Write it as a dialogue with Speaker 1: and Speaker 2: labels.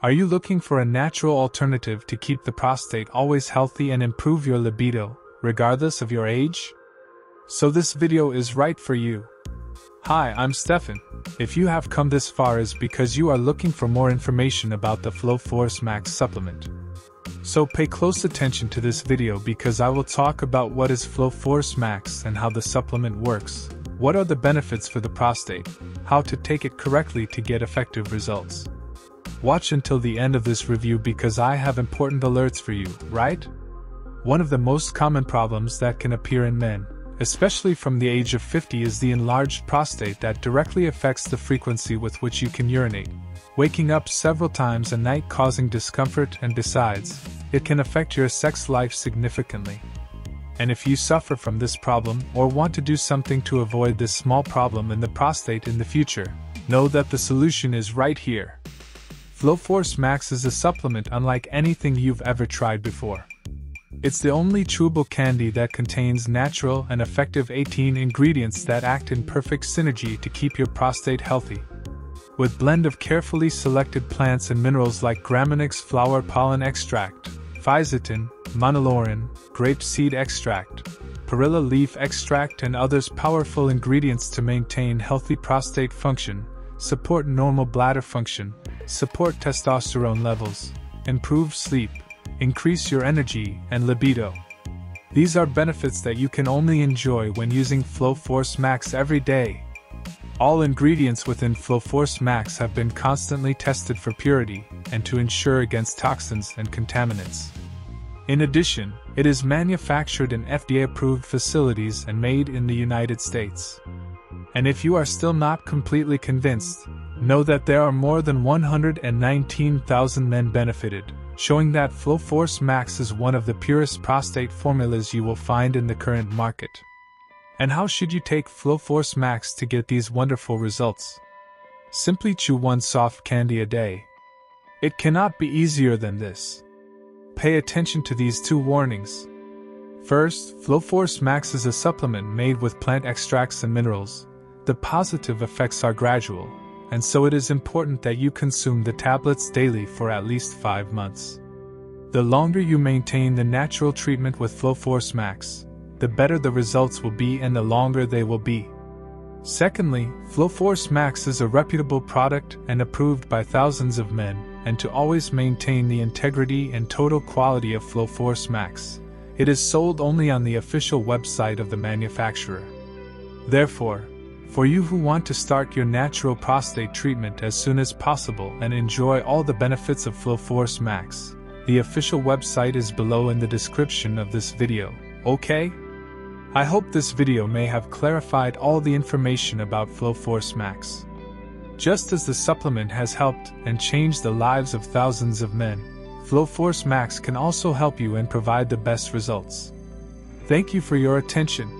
Speaker 1: Are you looking for a natural alternative to keep the prostate always healthy and improve your libido, regardless of your age? So, this video is right for you. Hi, I'm Stefan. If you have come this far, is because you are looking for more information about the Flow Force Max supplement. So, pay close attention to this video because I will talk about what is Flow Force Max and how the supplement works, what are the benefits for the prostate, how to take it correctly to get effective results. Watch until the end of this review because I have important alerts for you, right? One of the most common problems that can appear in men, especially from the age of 50, is the enlarged prostate that directly affects the frequency with which you can urinate, waking up several times a night causing discomfort, and besides, it can affect your sex life significantly. And if you suffer from this problem or want to do something to avoid this small problem in the prostate in the future, know that the solution is right here. Flowforce Max is a supplement unlike anything you've ever tried before. It's the only chewable candy that contains natural and effective 18 ingredients that act in perfect synergy to keep your prostate healthy. With blend of carefully selected plants and minerals like Graminex flower pollen extract, Fisetin, monolaurin, grape seed extract, perilla leaf extract, and others powerful ingredients to maintain healthy prostate function, support normal bladder function, support testosterone levels, improve sleep, increase your energy and libido. These are benefits that you can only enjoy when using Flow Force Max every day. All ingredients within Flow Force Max have been constantly tested for purity and to ensure against toxins and contaminants. In addition, it is manufactured in FDA approved facilities and made in the United States. And if you are still not completely convinced, know that there are more than 119,000 men benefited, showing that Flow Force Max is one of the purest prostate formulas you will find in the current market. And how should you take Flow Force Max to get these wonderful results? Simply chew one soft candy a day. It cannot be easier than this pay attention to these two warnings. First, Flowforce Max is a supplement made with plant extracts and minerals. The positive effects are gradual, and so it is important that you consume the tablets daily for at least 5 months. The longer you maintain the natural treatment with Flowforce Max, the better the results will be and the longer they will be. Secondly, Flowforce Max is a reputable product and approved by thousands of men, and to always maintain the integrity and total quality of Flowforce Max. It is sold only on the official website of the manufacturer. Therefore, for you who want to start your natural prostate treatment as soon as possible and enjoy all the benefits of Flowforce Max, the official website is below in the description of this video, okay? I hope this video may have clarified all the information about Flowforce Max. Just as the supplement has helped and changed the lives of thousands of men, Flowforce Max can also help you and provide the best results. Thank you for your attention